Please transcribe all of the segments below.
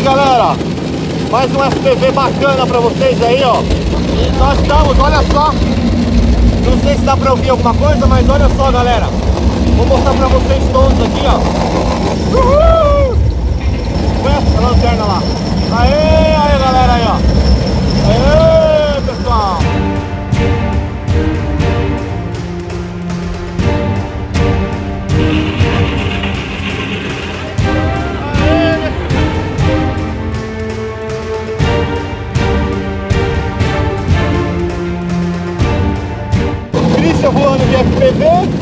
aí, galera. Mais um FPV bacana pra vocês aí, ó. E nós estamos, olha só. Não sei se dá pra ouvir alguma coisa, mas olha só, galera. Vou mostrar pra vocês todos aqui, ó. Uhul! Fecha a lanterna lá. Aê, aí, galera, aí, ó. Aê, pessoal. Christian voando de FPV.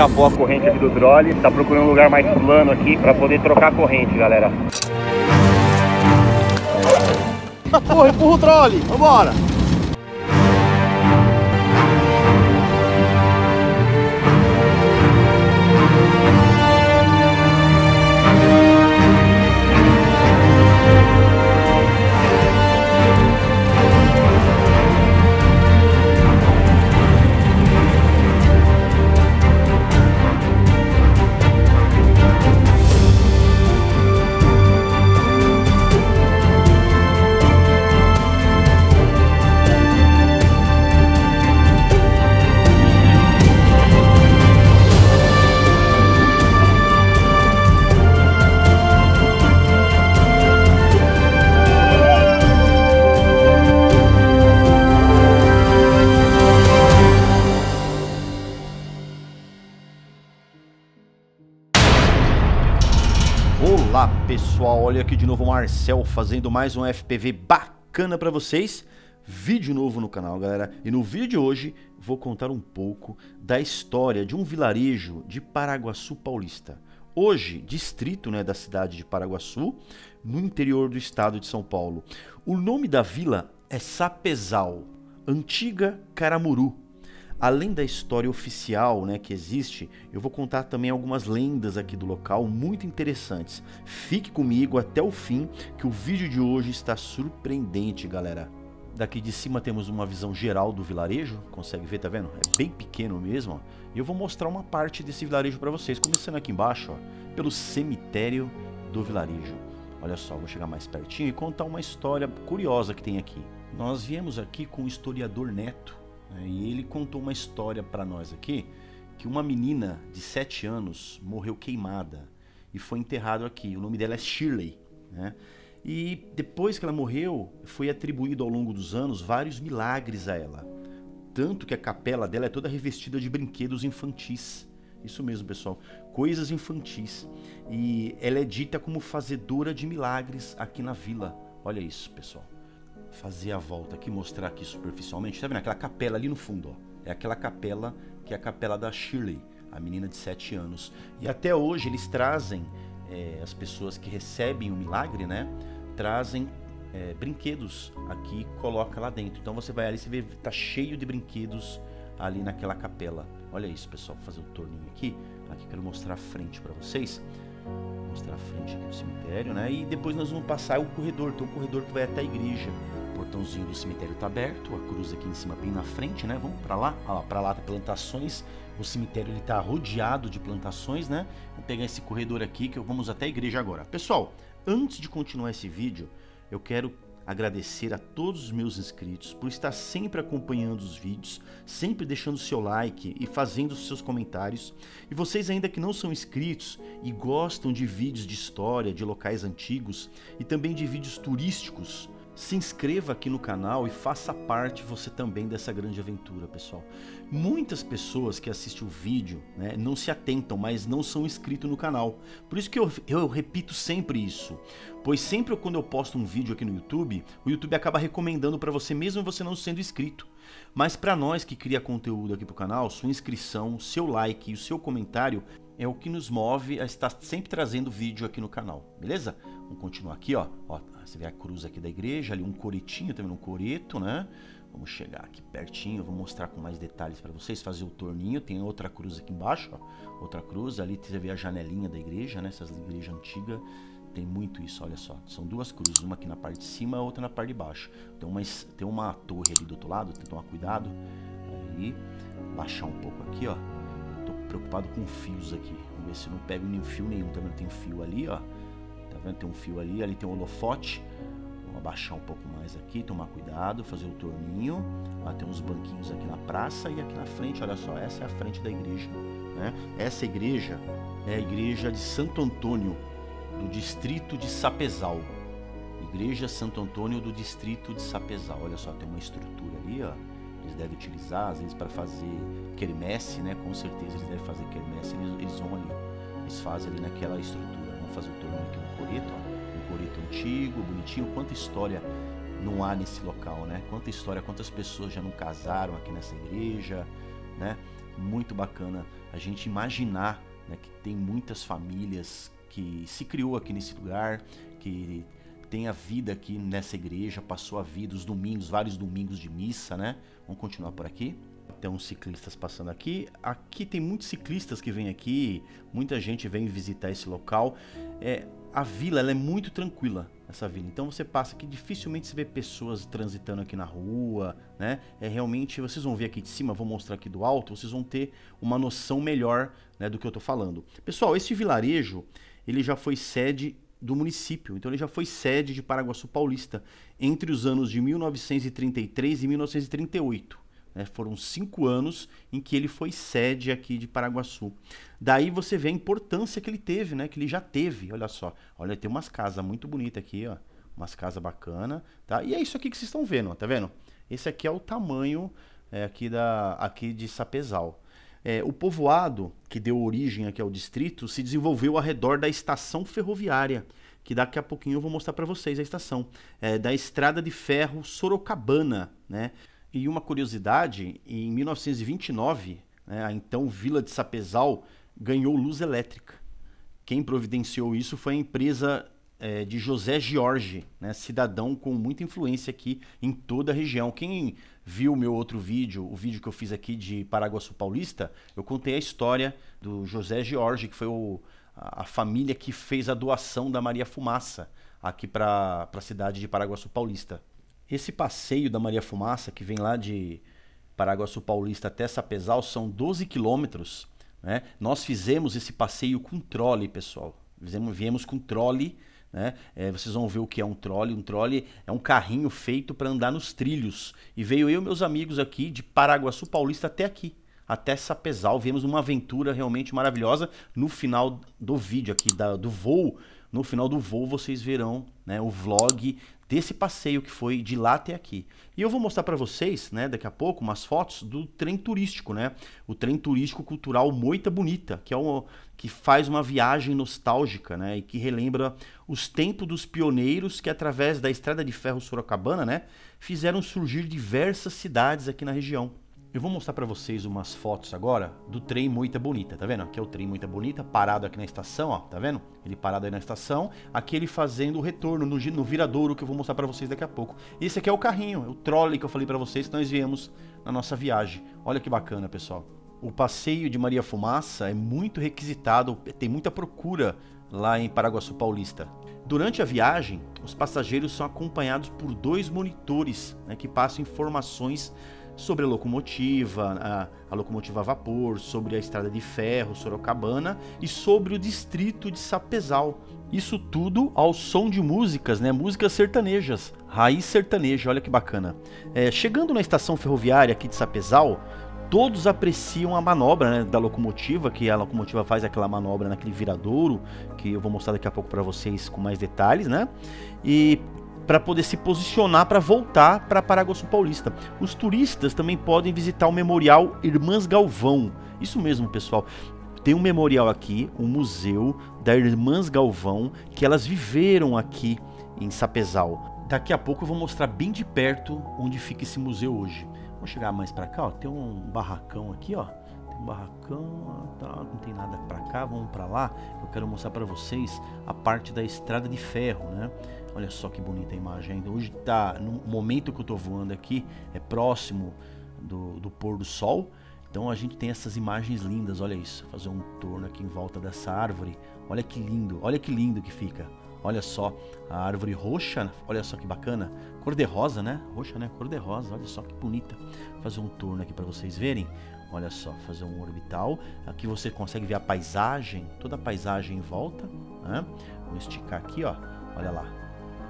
Escapou a corrente aqui do drole, tá procurando um lugar mais plano aqui pra poder trocar a corrente, galera. Porra, empurra o drole, vambora! Olá pessoal, olha aqui de novo o Marcel fazendo mais um FPV bacana pra vocês. Vídeo novo no canal, galera. E no vídeo de hoje vou contar um pouco da história de um vilarejo de Paraguaçu Paulista. Hoje, distrito né, da cidade de Paraguaçu, no interior do estado de São Paulo. O nome da vila é Sapezal, antiga Caramuru. Além da história oficial né, que existe, eu vou contar também algumas lendas aqui do local muito interessantes. Fique comigo até o fim, que o vídeo de hoje está surpreendente, galera. Daqui de cima temos uma visão geral do vilarejo, consegue ver, tá vendo? É bem pequeno mesmo. Ó. E eu vou mostrar uma parte desse vilarejo para vocês, começando aqui embaixo, ó, pelo cemitério do vilarejo. Olha só, vou chegar mais pertinho e contar uma história curiosa que tem aqui. Nós viemos aqui com o historiador Neto, e ele contou uma história para nós aqui que uma menina de 7 anos morreu queimada e foi enterrado aqui. O nome dela é Shirley, né? E depois que ela morreu, foi atribuído ao longo dos anos vários milagres a ela. Tanto que a capela dela é toda revestida de brinquedos infantis. Isso mesmo, pessoal. Coisas infantis. E ela é dita como fazedora de milagres aqui na vila. Olha isso, pessoal fazer a volta aqui, mostrar aqui superficialmente. Tá vendo aquela capela ali no fundo? Ó? É aquela capela que é a capela da Shirley, a menina de 7 anos. E até hoje eles trazem, é, as pessoas que recebem o milagre, né? Trazem é, brinquedos aqui coloca lá dentro. Então você vai ali, você vê, tá cheio de brinquedos ali naquela capela. Olha isso, pessoal. Vou fazer o um torninho aqui. Aqui quero mostrar a frente para vocês. Vou mostrar a frente aqui do cemitério, né? E depois nós vamos passar o corredor. Tem um corredor que vai até a igreja portãozinho do cemitério tá aberto, a cruz aqui em cima bem na frente, né? Vamos para lá, ah, para lá tem plantações. O cemitério ele tá rodeado de plantações, né? Vou pegar esse corredor aqui que vamos até a igreja agora. Pessoal, antes de continuar esse vídeo, eu quero agradecer a todos os meus inscritos por estar sempre acompanhando os vídeos, sempre deixando seu like e fazendo os seus comentários. E vocês ainda que não são inscritos e gostam de vídeos de história, de locais antigos e também de vídeos turísticos, se inscreva aqui no canal e faça parte você também dessa grande aventura, pessoal. Muitas pessoas que assistem o vídeo né, não se atentam, mas não são inscritos no canal. Por isso que eu, eu repito sempre isso. Pois sempre quando eu posto um vídeo aqui no YouTube, o YouTube acaba recomendando para você mesmo você não sendo inscrito. Mas para nós que cria conteúdo aqui pro canal, sua inscrição, seu like e o seu comentário é o que nos move a estar sempre trazendo vídeo aqui no canal, beleza? Vamos continuar aqui, ó. ó você vê a cruz aqui da igreja, ali um coretinho, também um coreto, né? Vamos chegar aqui pertinho, vou mostrar com mais detalhes para vocês, fazer o torninho. Tem outra cruz aqui embaixo, ó. Outra cruz, ali você vê a janelinha da igreja, né? Essas igrejas antigas tem muito isso, olha só. São duas cruzes, uma aqui na parte de cima, outra na parte de baixo. Tem uma, tem uma torre ali do outro lado, tem que tomar cuidado. Aí, baixar um pouco aqui, ó. Tô preocupado com fios aqui. Vamos ver se não pego nenhum fio nenhum. Vendo? Tem fio ali, ó. Vendo? Tem um fio ali, ali tem um holofote. Vamos abaixar um pouco mais aqui, tomar cuidado, fazer o torninho. Lá tem uns banquinhos aqui na praça e aqui na frente, olha só, essa é a frente da igreja. Né? Essa igreja é a igreja de Santo Antônio, do distrito de Sapezal. Igreja Santo Antônio do distrito de Sapezal. Olha só, tem uma estrutura ali, ó. Eles devem utilizar, às vezes, para fazer quermesse, né? Com certeza eles devem fazer quermesse, eles, eles vão ali. Eles fazem ali naquela estrutura. Fazer o torneio aqui no coreto. Um coreto antigo, bonitinho. Quanta história não há nesse local, né? Quanta história, quantas pessoas já não casaram aqui nessa igreja, né? Muito bacana a gente imaginar né, que tem muitas famílias que se criou aqui nesse lugar, que tem a vida aqui nessa igreja, passou a vida, os domingos, vários domingos de missa, né? Vamos continuar por aqui. Tem uns ciclistas passando aqui. Aqui tem muitos ciclistas que vêm aqui, muita gente vem visitar esse local. É, a vila é muito tranquila, essa vila. Então você passa aqui, dificilmente você vê pessoas transitando aqui na rua, né? É realmente, vocês vão ver aqui de cima, vou mostrar aqui do alto, vocês vão ter uma noção melhor né, do que eu tô falando. Pessoal, esse vilarejo, ele já foi sede do município. Então ele já foi sede de Paraguaçu Paulista entre os anos de 1933 e 1938. Né? Foram cinco anos em que ele foi sede aqui de Paraguaçu. Daí você vê a importância que ele teve, né? Que ele já teve. Olha só, olha tem umas casas muito bonitas aqui, ó, umas casas bacana, tá? E é isso aqui que vocês estão vendo, ó, tá vendo? Esse aqui é o tamanho é, aqui da aqui de Sapezal. É, o povoado que deu origem aqui ao distrito se desenvolveu ao redor da estação ferroviária, que daqui a pouquinho eu vou mostrar para vocês a estação, é, da estrada de ferro Sorocabana. Né? E uma curiosidade, em 1929, né, a então Vila de Sapezal ganhou luz elétrica. Quem providenciou isso foi a empresa é, de José Jorge, né, cidadão com muita influência aqui em toda a região. Quem viu o meu outro vídeo, o vídeo que eu fiz aqui de Paraguaçu Paulista, eu contei a história do José Jorge, que foi o, a, a, família que fez a doação da Maria Fumaça aqui para a cidade de Paraguaçu Paulista. Esse passeio da Maria Fumaça, que vem lá de Paraguaçu Paulista até Sapezal, são 12 quilômetros. Né? Nós fizemos esse passeio com trolley, pessoal. Viemos, viemos com trolley né? É, vocês vão ver o que é um trolley. Um trolley é um carrinho feito para andar nos trilhos. E veio eu e meus amigos aqui de Paraguaçu Paulista até aqui, até Sapezal. Viemos uma aventura realmente maravilhosa. No final do vídeo aqui, da, do voo, no final do voo vocês verão né, o vlog desse passeio que foi de lá até aqui. E eu vou mostrar para vocês, né, daqui a pouco, umas fotos do trem turístico, né? O trem turístico cultural Moita Bonita, que é um que faz uma viagem nostálgica, né, e que relembra os tempos dos pioneiros que através da estrada de ferro Sorocabana, né, fizeram surgir diversas cidades aqui na região. Eu vou mostrar para vocês umas fotos agora do trem Moita Bonita, tá vendo? Aqui é o trem Moita Bonita, parado aqui na estação, ó, tá vendo? Ele parado aí na estação, aqui ele fazendo o retorno no, no viradouro que eu vou mostrar para vocês daqui a pouco. Esse aqui é o carrinho, o trolley que eu falei para vocês que nós viemos na nossa viagem. Olha que bacana, pessoal. O passeio de Maria Fumaça é muito requisitado, tem muita procura lá em Paraguaçu Paulista. Durante a viagem, os passageiros são acompanhados por dois monitores né, que passam informações sobre a locomotiva, a, a, locomotiva a vapor, sobre a estrada de ferro Sorocabana e sobre o distrito de Sapezal. Isso tudo ao som de músicas, né? Músicas sertanejas, raiz sertaneja, olha que bacana. É, chegando na estação ferroviária aqui de Sapezal, todos apreciam a manobra né, da locomotiva, que a locomotiva faz aquela manobra naquele viradouro, que eu vou mostrar daqui a pouco para vocês com mais detalhes, né? E para poder se posicionar para voltar para Paraguaçu Paulista. Os turistas também podem visitar o Memorial Irmãs Galvão. Isso mesmo, pessoal. Tem um memorial aqui, um museu da Irmãs Galvão, que elas viveram aqui em Sapezal. Daqui a pouco eu vou mostrar bem de perto onde fica esse museu hoje. Vou chegar mais para cá, ó. Tem um barracão aqui, ó. Tem barracão, tá, não tem nada para cá, vamos para lá. Eu quero mostrar para vocês a parte da estrada de ferro, né? Olha só que bonita a imagem. Hoje tá no momento que eu tô voando aqui, é próximo do, do pôr do sol. Então a gente tem essas imagens lindas, olha isso. Fazer um torno aqui em volta dessa árvore. Olha que lindo, olha que lindo que fica. Olha só, a árvore roxa, olha só que bacana. Cor de rosa, né? Roxa, né? Cor de rosa, olha só que bonita. Fazer um torno aqui para vocês verem. Olha só, fazer um orbital. Aqui você consegue ver a paisagem, toda a paisagem em volta. Né? Vou esticar aqui, ó. Olha lá.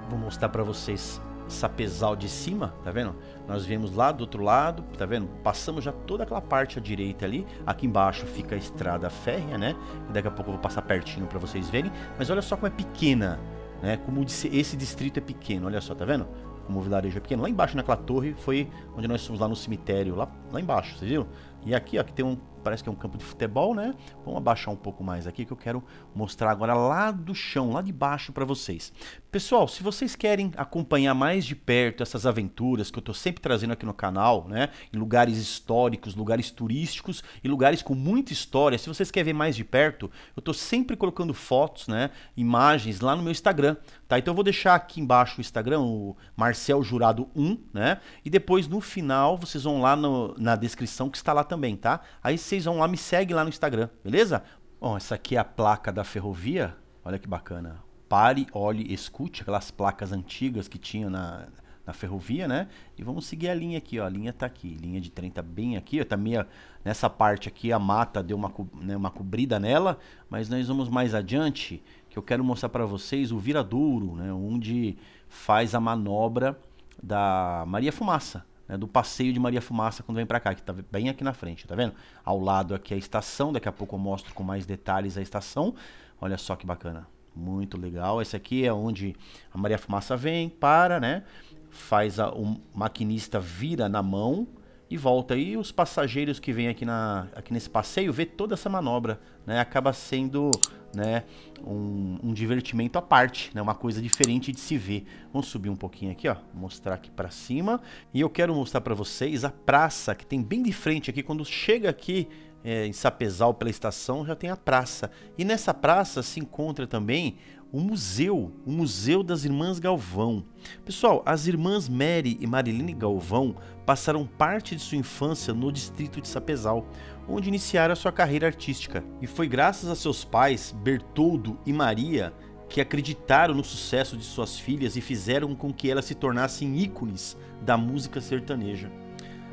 Vou mostrar para vocês sapezal de cima, tá vendo? Nós viemos lá do outro lado, tá vendo? Passamos já toda aquela parte à direita ali. Aqui embaixo fica a estrada férrea, né? Daqui a pouco eu vou passar pertinho para vocês verem. Mas olha só como é pequena, né? Como esse distrito é pequeno, olha só, tá vendo? Como o vilarejo é pequeno. Lá embaixo naquela torre foi onde nós fomos lá no cemitério, lá, lá embaixo, vocês viram? E aqui, ó, que tem um, parece que é um campo de futebol, né? Vamos abaixar um pouco mais aqui que eu quero mostrar agora lá do chão, lá de baixo para vocês. Pessoal, se vocês querem acompanhar mais de perto essas aventuras que eu estou sempre trazendo aqui no canal, né? Em lugares históricos, lugares turísticos e lugares com muita história, se vocês querem ver mais de perto, eu estou sempre colocando fotos, né? Imagens lá no meu Instagram, tá? Então eu vou deixar aqui embaixo o Instagram, o Marcel Jurado 1, né? E depois no final vocês vão lá no, na descrição que está lá também, tá? Aí vocês vão lá, me segue lá no Instagram, beleza? Bom, essa aqui é a placa da ferrovia, olha que bacana pare, olhe, escute, aquelas placas antigas que tinha na, na ferrovia, né? E vamos seguir a linha aqui, ó. A linha tá aqui, linha de trem tá bem aqui, ó. Tá meio, nessa parte aqui a mata deu uma, né, uma cobrida nela, mas nós vamos mais adiante, que eu quero mostrar para vocês o viradouro, né? Onde faz a manobra da Maria Fumaça, né? Do passeio de Maria Fumaça quando vem para cá, que tá bem aqui na frente, tá vendo? Ao lado aqui a estação, daqui a pouco eu mostro com mais detalhes a estação. Olha só que bacana. Muito legal. Esse aqui é onde a Maria Fumaça vem, para, né? Faz a, o maquinista vira na mão e volta. E os passageiros que vêm aqui, na, aqui nesse passeio vê toda essa manobra, né? Acaba sendo né, um, um divertimento à parte, né? Uma coisa diferente de se ver. Vamos subir um pouquinho aqui, ó, mostrar aqui para cima. E eu quero mostrar para vocês a praça que tem bem de frente aqui. Quando chega aqui é, em Sapezal, pela estação, já tem a praça. E nessa praça se encontra também o museu, o Museu das Irmãs Galvão. Pessoal, as irmãs Mary e Mariline Galvão passaram parte de sua infância no distrito de Sapezal, onde iniciaram a sua carreira artística. E foi graças a seus pais, Bertoldo e Maria, que acreditaram no sucesso de suas filhas e fizeram com que elas se tornassem ícones da música sertaneja.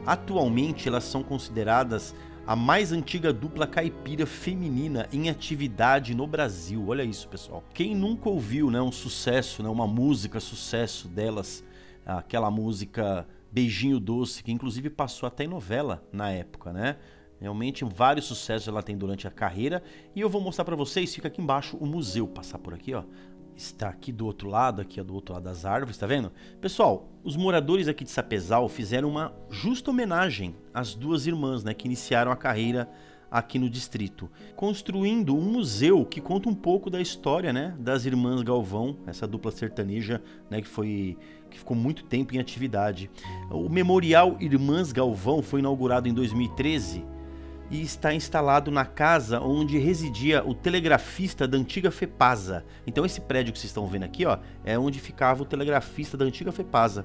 Atualmente, elas são consideradas a mais antiga dupla caipira feminina em atividade no Brasil. Olha isso, pessoal. Quem nunca ouviu, né, um sucesso, né, uma música sucesso delas, aquela música Beijinho Doce, que inclusive passou até em novela na época, né? Realmente vários sucessos ela tem durante a carreira e eu vou mostrar para vocês, fica aqui embaixo o museu, passar por aqui, ó está aqui do outro lado, aqui do outro lado das árvores, tá vendo? Pessoal, os moradores aqui de Sapezal fizeram uma justa homenagem às duas irmãs, né, que iniciaram a carreira aqui no distrito, construindo um museu que conta um pouco da história, né, das irmãs Galvão, essa dupla sertaneja, né, que foi que ficou muito tempo em atividade. O Memorial Irmãs Galvão foi inaugurado em 2013 e está instalado na casa onde residia o telegrafista da antiga FEPASA. Então esse prédio que vocês estão vendo aqui, ó, é onde ficava o telegrafista da antiga FEPASA.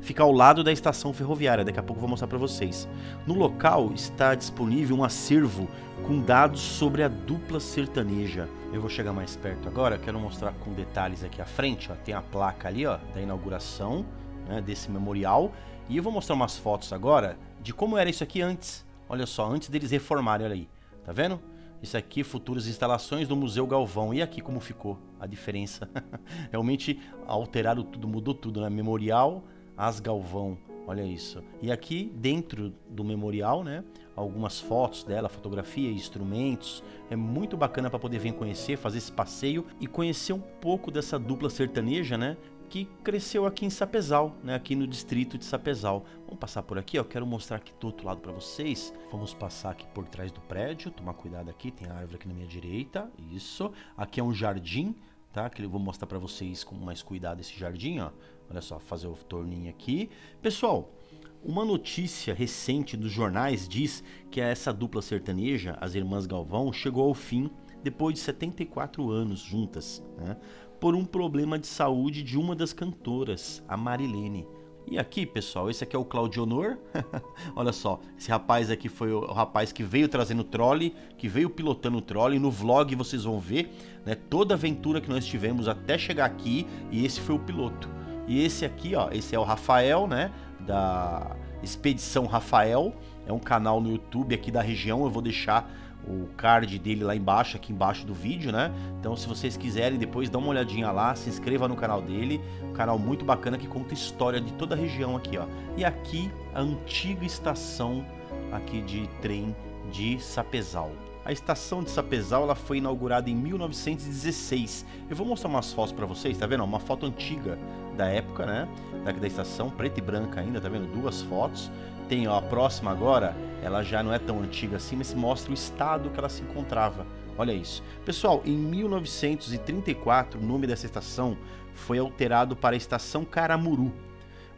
Fica ao lado da estação ferroviária, daqui a pouco eu vou mostrar para vocês. No local está disponível um acervo com dados sobre a dupla sertaneja. Eu vou chegar mais perto agora, quero mostrar com detalhes aqui à frente, ó, tem a placa ali, ó, da inauguração né, desse memorial. E eu vou mostrar umas fotos agora de como era isso aqui antes. Olha só, antes deles reformarem, olha aí. Tá vendo? Isso aqui, futuras instalações do Museu Galvão. E aqui como ficou a diferença? Realmente alteraram tudo, mudou tudo, né? Memorial, As Galvão. Olha isso. E aqui dentro do memorial, né? Algumas fotos dela, fotografia, instrumentos. É muito bacana para poder vir conhecer, fazer esse passeio e conhecer um pouco dessa dupla sertaneja, né? Que cresceu aqui em Sapezal, né, aqui no distrito de Sapezal. Vamos passar por aqui, ó, quero mostrar aqui do outro lado para vocês. Vamos passar aqui por trás do prédio, tomar cuidado aqui, tem a árvore aqui na minha direita, isso. Aqui é um jardim, tá, que eu vou mostrar para vocês com mais cuidado esse jardim, ó. Olha só, fazer o torninho aqui. Pessoal, Uma notícia recente dos jornais diz que essa dupla sertaneja, as Irmãs Galvão, chegou ao fim depois de 74 anos juntas, né, por um problema de saúde de uma das cantoras, a Marilene. E aqui, pessoal, esse aqui é o Claudionor. Olha só, esse rapaz aqui foi o rapaz que veio trazendo o trolley, que veio pilotando o trolley. No vlog vocês vão ver né, toda a aventura que nós tivemos até chegar aqui. E esse foi o piloto. E esse aqui, ó, esse é o Rafael, né, da Expedição Rafael. É um canal no YouTube aqui da região. Eu vou deixar o card dele lá embaixo, aqui embaixo do vídeo, né? Então, se vocês quiserem depois dá uma olhadinha lá, se inscreva no canal dele, um canal muito bacana que conta história de toda a região aqui, ó. E aqui a antiga estação aqui de trem de Sapezal. A estação de Sapezal ela foi inaugurada em 1916. Eu vou mostrar umas fotos para vocês, tá vendo? Uma foto antiga da época, né? Daqui da estação, preta e branca ainda, tá vendo? Duas fotos. Tem ó, a próxima agora, ela já não é tão antiga assim, mas mostra o estado que ela se encontrava. Olha isso. Pessoal, em 1934, o nome dessa estação foi alterado para a Estação Caramuru.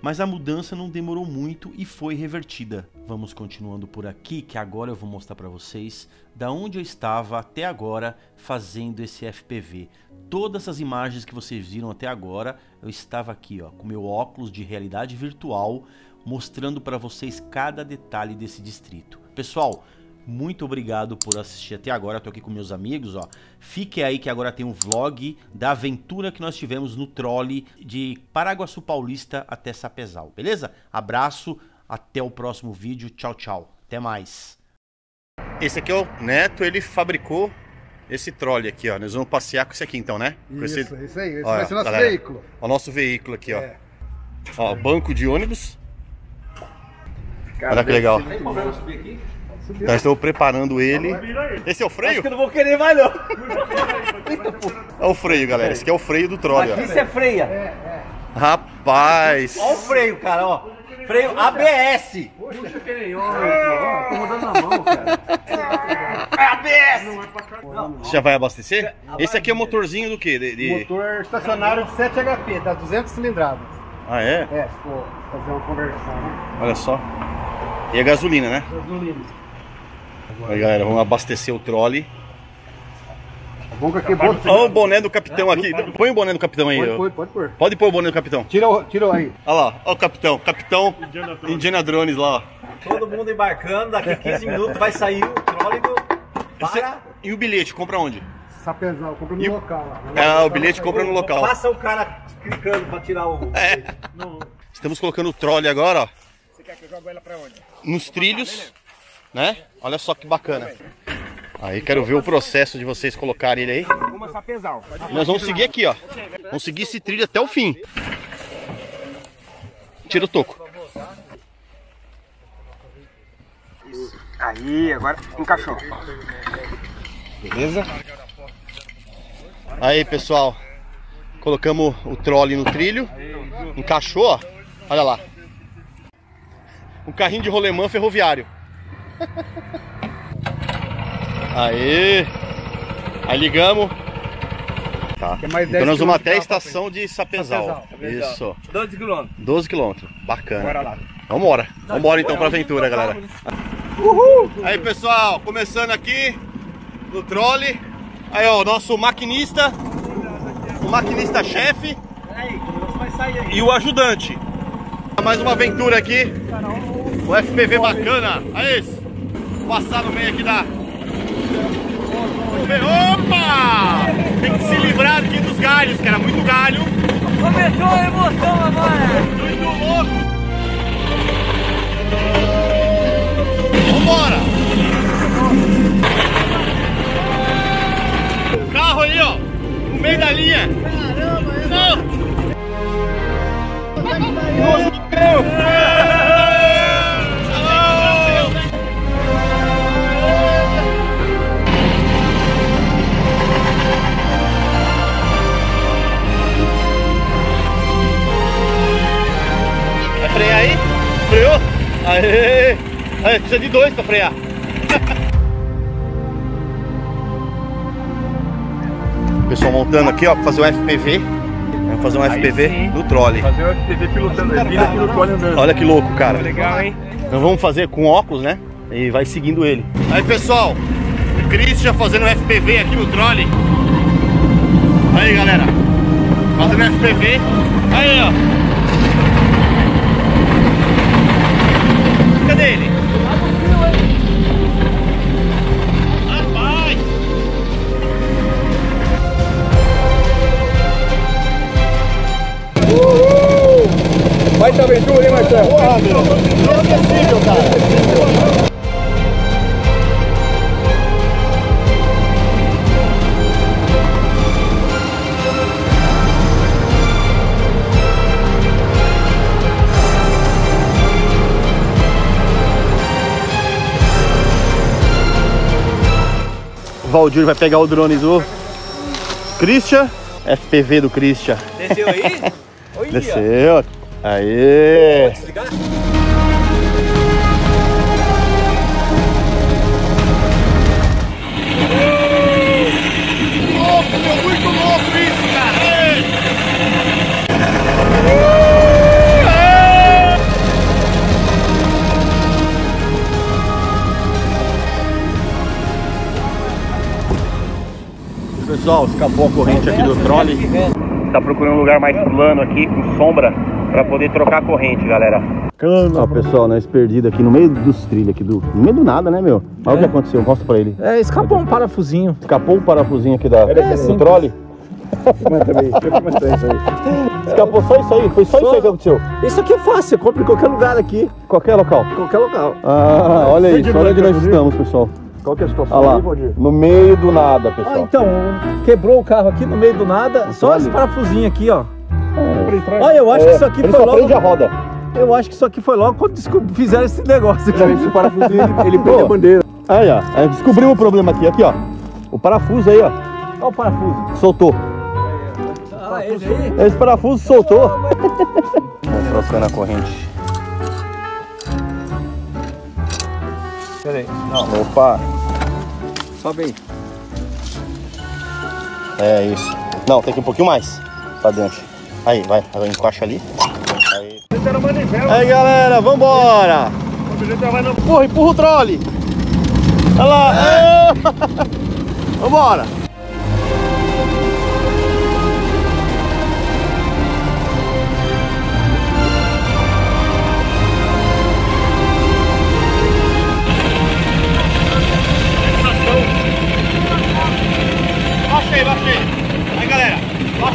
Mas a mudança não demorou muito e foi revertida. Vamos continuando por aqui, que agora eu vou mostrar para vocês da onde eu estava até agora fazendo esse FPV. Todas as imagens que vocês viram até agora, eu estava aqui, ó, com meu óculos de realidade virtual, mostrando para vocês cada detalhe desse distrito. Pessoal, muito obrigado por assistir até agora. Estou aqui com meus amigos, ó. Fique aí que agora tem um vlog da aventura que nós tivemos no trolley de Paraguaçu Paulista até Sapezal, beleza? Abraço, até o próximo vídeo. Tchau, tchau. Até mais. Esse aqui é o Neto, ele fabricou esse trolley aqui, ó. Nós vamos passear com esse aqui então, né? Com Isso, esse... isso aí. Esse Olha, vai ser nosso galera. veículo. O nosso veículo aqui, ó. É. Ó, banco de ônibus. Olha que legal. Já estou preparando ele. Esse é o freio? Eu não vou querer mais não. É o freio, galera. Esse aqui é o freio do trolley, ó. Isso é freia. Rapaz! Olha o freio, cara, ó. Freio ABS. Você já vai abastecer? Esse aqui é o motorzinho do quê? De, de- Motor estacionário de 7 HP, dá 200 cilindradas. Ah, é? É, se for fazer uma conversão, né? Olha só. E a gasolina, né? Gasolina. Aí, galera, vamos abastecer o trolley. Bom que aqui é bom. Olha o boné do capitão aqui. Põe o boné do capitão aí. Pode pôr, pode pôr. Pode pôr o boné do capitão. Tira, o- tira o aí. Olha lá, olha o capitão. Capitão Indiana Drones lá, ó. Todo mundo embarcando, daqui 15 minutos vai sair o trolley do... Você- Para, E o bilhete, compra onde? Sapezal, compra no E- local lá. É, o bilhete compra no local. passa o cara clicando pra tirar o... É. Estamos colocando o trolley agora, ó. Você quer que eu jogue ela pra onde? Nos trilhos, né? Olha só que bacana. Aí quero ver o processo de vocês colocarem ele aí. Uma sapezal. Nós vamos seguir aqui, ó. Vamos seguir esse trilho até o fim. Tira o toco. Aí, agora encaixou. Beleza? Aí, pessoal. Colocamos o trolley no trilho. Encaixou, ó. Olha lá. Um carrinho de rolemã ferroviário. Aí. Aí ligamos. Tá. Mais Então 10 nós vamos até a estação de Sapezal. Isso. 12 quilômetros. 12 quilômetros. Bacana. Bora lá. Vambora. Vambora então pra aventura, galera. Aí, pessoal, começando aqui no trolley. Aí, ó, o nosso maquinista, o maquinista-chefe e o ajudante. Mais uma aventura aqui. O FPV bacana. Aí. Passar no meio aqui da... Opa! Tem que se livrar aqui dos galhos, cara. Muito galho. Começou a emoção agora. Muito louco! Vambora! Aí, ó, no meio da linha. Caramba! Vai frear aí? Freou? Aê! Aê, precisa de dois pra frear. Pessoal montando aqui, ó, pra fazer o FPV. Vamos fazer um Aí FPV sim. no trolley. Fazer um FPV pilotando, vindo aqui no trolley andando. Olha que louco, cara. Legal, hein? Então vamos fazer com óculos, né? E vai seguindo ele. Aí, pessoal, o Christian fazendo um FPV aqui no trolley. Aí, galera. Fazendo FPV. Aí, ó. Cadê ele? Vai ter aventura, hein, Marcelo? Porra, meu. Inesquecível, cara. O Valdir vai pegar o drone do Christian, FPV do Christian. Desceu aí? Oi, Desceu. Aê! Desligar? isso, cara! Pessoal, escapou a corrente aqui do trolley. Tá procurando um lugar mais plano aqui, com sombra, pra poder trocar a corrente, galera. Ó, pessoal, nós perdidos aqui no meio dos trilhos aqui, do, no meio do nada, né, meu? Olha o que aconteceu, mostra pra ele. É, escapou um parafusinho. Escapou o parafusinho aqui da, do sim. trolley. Aí, aí. Escapou só isso aí, foi só, isso aí que aconteceu. Isso aqui é fácil, você compra em qualquer lugar aqui, Qualquer local. qualquer local. Ah, olha isso, de olha onde nós estamos, pessoal. Qual que é a situação Olha lá, aí, no meio do nada, Ah, pessoal. então, quebrou o carro aqui no meio do nada, só esse parafusinho aqui, ó. Olha, eu acho que isso aqui Ele foi só logo. prende a roda. Eu acho que isso aqui foi logo quando fizeram esse negócio aqui. Esse parafusinho, ele, ele prende a bandeira. Aí, ó, aí descobrimos o problema aqui, aqui, ó. O parafuso aí, ó, Olha o parafuso. soltou. Ah, esse aí? Esse parafuso soltou. Vamos trocando a corrente. Peraí. Opa, Sobe aí. é isso. Não, tem que ir um pouquinho mais pra dentro. Aí, vai, encaixa ali. Aí. Aí, galera, vambora. no Empurra, o trolley. Olha lá. É. Vambora.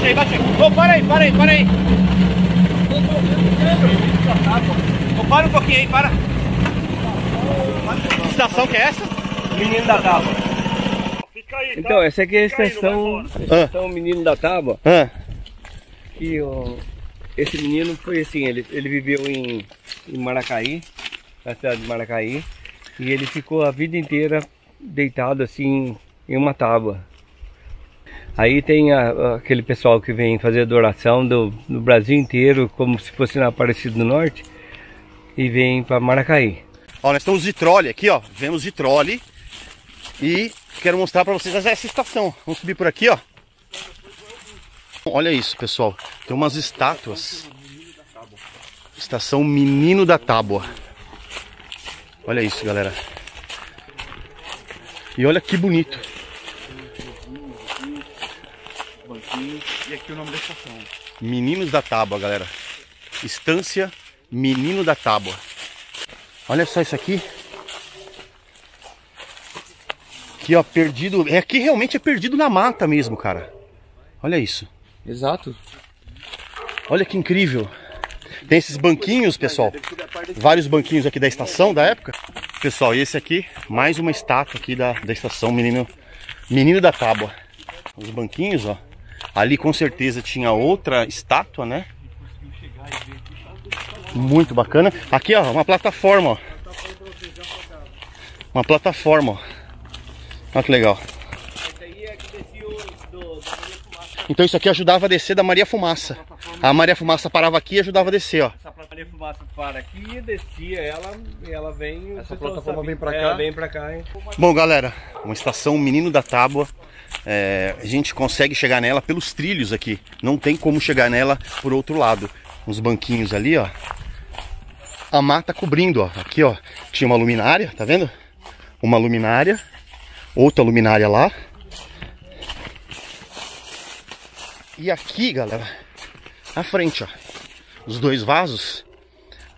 Baixa aí, baixa aí. Ô, para aí, para aí, para aí. Ô, para um pouquinho aí, para. Que estação que é essa? Menino da tábua. Então, essa aqui é a estação, a estação Menino da Tábua. Ah, E ó, esse menino foi assim, ele, ele viveu em, em Maracaí, na cidade de Maracaí, e ele ficou a vida inteira deitado assim em uma tábua. Aí tem a- aquele pessoal que vem fazer adoração do, do Brasil inteiro, como se fosse na Aparecida do Norte, e vem para Maracaí. Ó, nós estamos de trolley aqui, ó. Vemos de trolley. E quero mostrar pra vocês essa estação. Vamos subir por aqui, ó. Olha isso, pessoal. Tem umas estátuas. Estação Menino da Tábua. Olha isso, galera. E olha que bonito. E aqui o nome da estação. Meninos da Tábua, galera. Estância Menino da Tábua. Olha só isso aqui. Aqui, ó, perdido. É aqui realmente é perdido na mata mesmo, cara. Olha isso. Exato. Olha que incrível. Tem esses banquinhos, pessoal. Vários banquinhos aqui da estação da época. Pessoal, e esse aqui, mais uma estátua aqui da, da estação Menino, Menino da Tábua. Os banquinhos, ó. Ali com certeza tinha outra estátua, né? Muito bacana. Aqui, ó, uma plataforma, ó. Uma plataforma, ó. Olha que legal. Então isso aqui ajudava a descer da Maria Fumaça. A Maria Fumaça parava aqui e ajudava a descer, ó. Essa Maria fumaça para aqui, descia ela, e ela vem. Essa plataforma sabe- vem pra é, cá? Ela vem pra cá, hein? Bom, galera, uma estação Menino da Tábua. É, a gente consegue chegar nela pelos trilhos aqui. Não tem como chegar nela por outro lado. Uns banquinhos ali, ó. A mata cobrindo, ó. Aqui, ó. Tinha uma luminária, tá vendo? Uma luminária. Outra luminária lá. E aqui, galera, à frente, ó. Os dois vasos.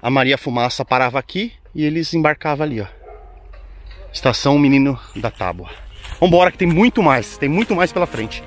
A Maria Fumaça parava aqui e eles embarcavam ali, ó. Estação Menino da Tábua. Vambora que tem muito mais, tem muito mais pela frente.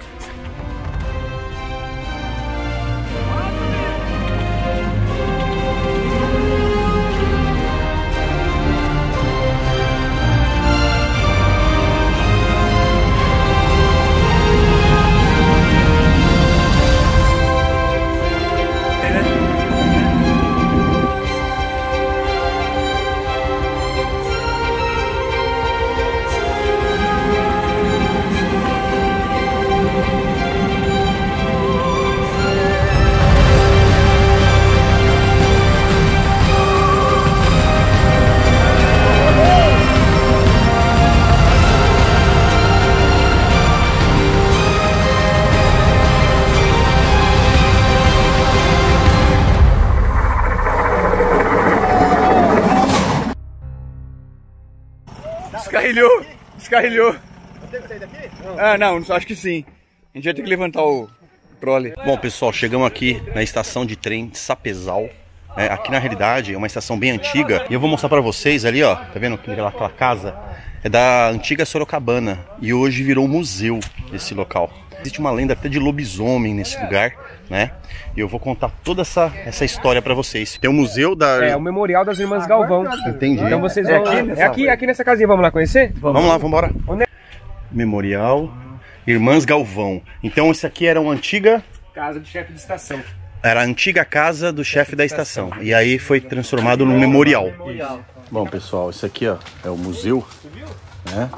Descarrilhou! Descarrilhou! Ah, não, acho que sim. A gente vai ter que levantar o trole. Bom, pessoal, chegamos aqui na estação de trem de Sapezal. É, aqui na realidade é uma estação bem antiga e eu vou mostrar pra vocês ali, ó. Tá vendo aquela, aquela casa? É da antiga Sorocabana e hoje virou um museu esse local. Existe uma lenda até de lobisomem nesse lugar, né? E eu vou contar toda essa, essa história pra vocês. Tem o museu da. É o memorial das Irmãs Galvão. Entendi. Então vocês É vão. aqui É nessa- aqui, aqui nessa casinha, vamos lá conhecer? Vamos lá, vamos embora. Onde é? Memorial Irmãs Galvão. Então isso aqui era uma antiga Casa do chefe de estação. Era a antiga casa do chefe da estação. E aí foi transformado num memorial. Bom, pessoal, isso aqui ó, é o museu. Né?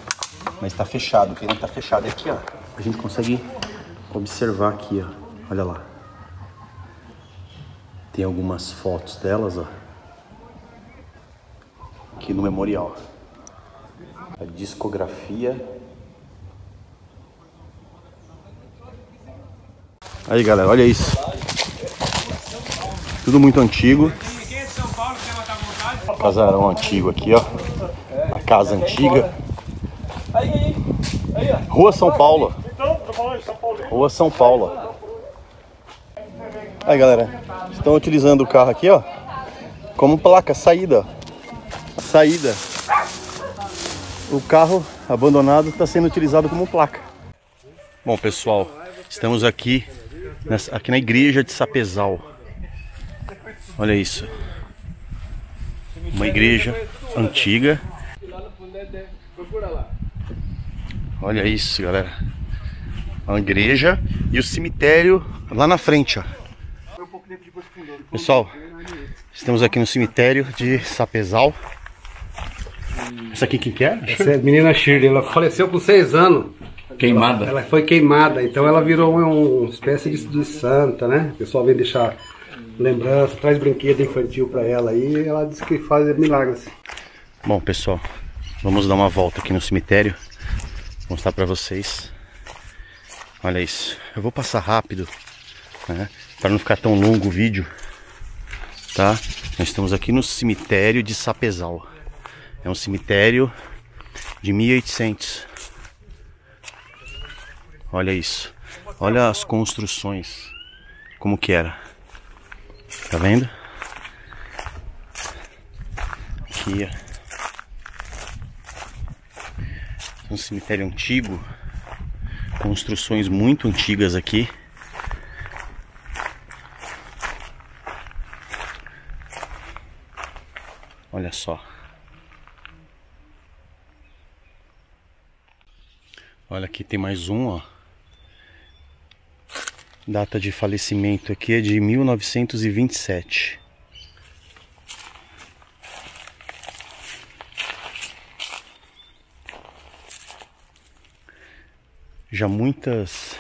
Mas tá fechado. Quem não tá fechado é aqui, ó. A gente consegue observar aqui, ó. Olha lá. Tem algumas fotos delas, ó. Aqui no memorial. A discografia. Aí, galera, olha isso. Tudo muito antigo. Casarão antigo aqui, ó. A casa antiga. Rua São Paulo. Rua São Paulo. Aí, galera. Estão utilizando o carro aqui, ó. Como placa, saída. Saída. O carro abandonado está sendo utilizado como placa. Bom, pessoal, estamos aqui nessa- aqui na igreja de Sapezal. Olha isso. Uma igreja antiga. Olha isso, galera. Uma igreja e o cemitério lá na frente, ó. Pessoal, estamos aqui no cemitério de Sapezal. Essa aqui quem que é? Essa é a menina Shirley, ela faleceu com seis anos. Queimada. Ela foi queimada, então ela virou um- uma espécie de, de santa, né? O pessoal vem deixar lembrança, traz brinquedo infantil pra ela aí, e ela diz que faz milagres. Bom, pessoal, vamos dar uma volta aqui no cemitério. Mostrar pra vocês. Olha isso. Eu vou passar rápido, né? Para não ficar tão longo o vídeo. Tá? Nós estamos aqui no cemitério de Sapezal. É um cemitério de 1800. Olha isso. Olha as construções. Como que era. Tá vendo? Aqui, ó. Um cemitério antigo. Construções muito antigas aqui. Olha só. Olha aqui tem mais um, ó. Data de falecimento aqui é de 1927. já muitas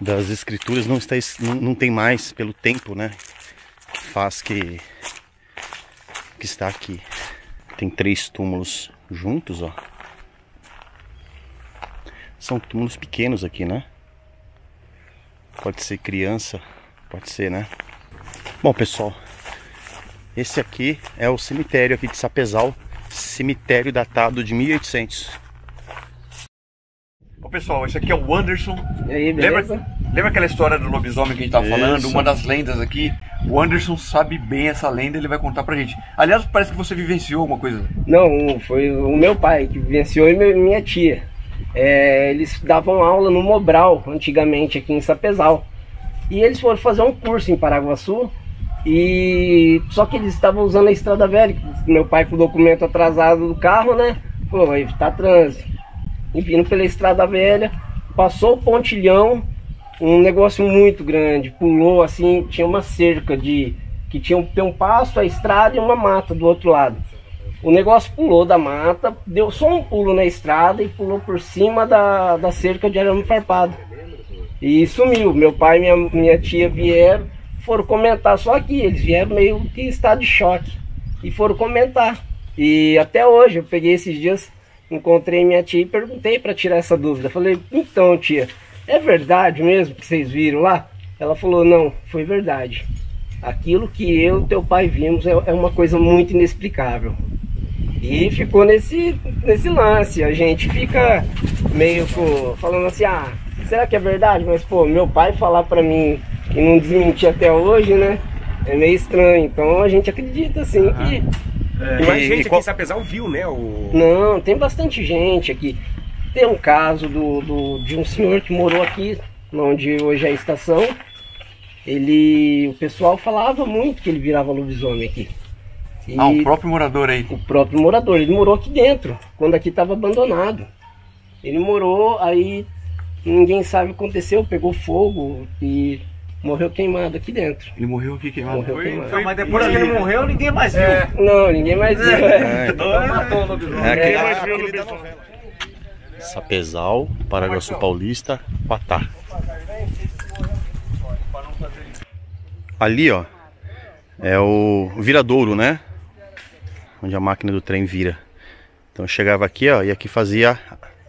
das escrituras não está es- não, não tem mais pelo tempo, né? Faz que que está aqui. Tem três túmulos juntos, ó. São túmulos pequenos aqui, né? Pode ser criança, pode ser, né? Bom, pessoal, esse aqui é o cemitério aqui de Sapezal, cemitério datado de 1800. Pessoal, esse aqui é o Anderson. E aí, Lembra, beleza? lembra aquela história do lobisomem que a gente tava falando? Isso. Uma das lendas aqui. O Anderson sabe bem essa lenda, ele vai contar pra gente. Aliás, parece que você vivenciou alguma coisa. Não, foi o meu pai que vivenciou e minha tia. É, eles davam aula no Mobral, antigamente, aqui em Sapezal. E eles foram fazer um curso em Paraguaçu. E só que eles estavam usando a estrada velha. Meu pai com o documento atrasado do carro, né? Falou, vai evitar trânsito. Vindo pela estrada velha, passou o pontilhão, um negócio muito grande, pulou assim, tinha uma cerca de. que tinha um, um passo, a estrada e uma mata do outro lado. O negócio pulou da mata, deu só um pulo na estrada e pulou por cima da, da cerca de arame farpado. E sumiu. Meu pai e minha, minha tia vieram, foram comentar. Só que eles vieram meio que em estado de choque. E foram comentar. E até hoje, eu peguei esses dias, encontrei minha tia e perguntei para tirar essa dúvida. Falei, então tia, é verdade mesmo que vocês viram lá? Ela falou, não, foi verdade. Aquilo que eu e teu pai vimos é, é uma coisa muito inexplicável. E ficou nesse, nesse lance. A gente fica meio co- falando assim, ah, será que é verdade? Mas pô, meu pai falar pra mim e não desmentir até hoje, né? É meio estranho. Então a gente acredita assim que. E mais E- gente e aqui qual- em Sapezal viu, né? O... Não, tem bastante gente aqui. Tem um caso do, do- de um senhor que morou aqui, onde hoje é a estação. Ele. O pessoal falava muito que ele virava lobisomem aqui. E Ah, o próprio morador aí. o próprio morador, ele morou aqui dentro, quando aqui estava abandonado. Ele morou, aí ninguém sabe o que aconteceu, pegou fogo e morreu queimado aqui dentro. Ele morreu aqui queimado. Morreu queimado. Não, mas depois que ele morreu, ninguém mais viu. Não, ninguém mais viu. É, Então matou o lobisomem. É aquele, É, da novela. Sapezal, Paraguaçu Paulista, Patá. Ali, ó, é o viradouro, né? Onde a máquina do trem vira. Então eu chegava aqui, ó, e aqui fazia.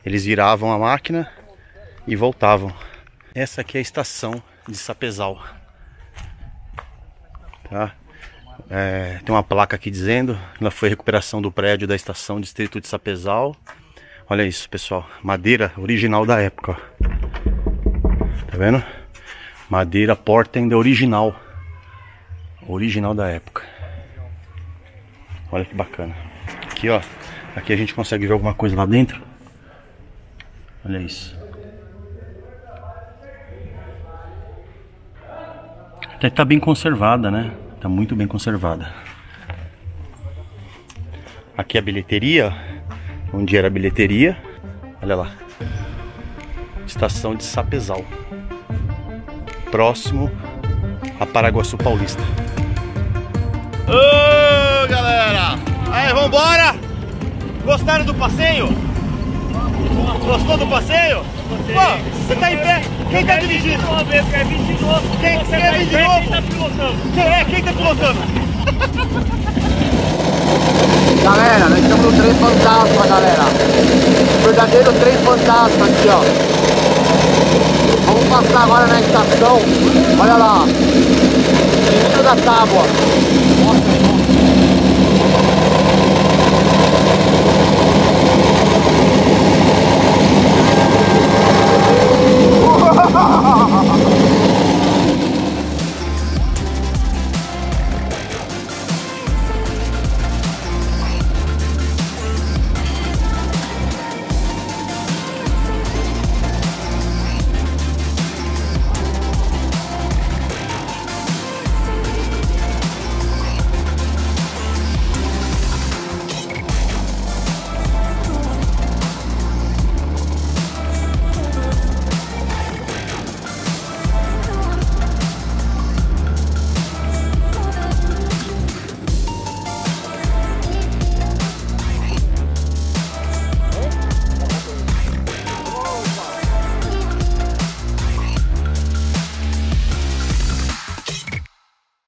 Eles viravam a máquina e voltavam. Essa aqui é a estação de Sapezal. Tá? É, tem uma placa aqui dizendo ela foi recuperação do prédio da estação Distrito de Sapezal. Olha isso, pessoal. Madeira original da época. Tá vendo? Madeira porta ainda original. Original da época. Olha que bacana. Aqui, ó. Aqui a gente consegue ver alguma coisa lá dentro. Olha isso. Até tá bem conservada, né? Tá muito bem conservada. Aqui é a bilheteria, onde era a bilheteria. Olha lá. Estação de Sapezal. Próximo a Paraguaçu Paulista. Ô, galera! Aí, vambora! Gostaram do passeio? Gostou do passeio? Pô, você tá em pé? Quem tá dirigindo? Quer vir de novo? Quem de novo? Quem tá pilotando? Quem é? Quem tá pilotando? Galera, nós estamos no trem fantasma, galera. Verdadeiro trem fantasma aqui, ó. Vamos passar agora na estação. Olha lá. Menino da tábua. Nossa,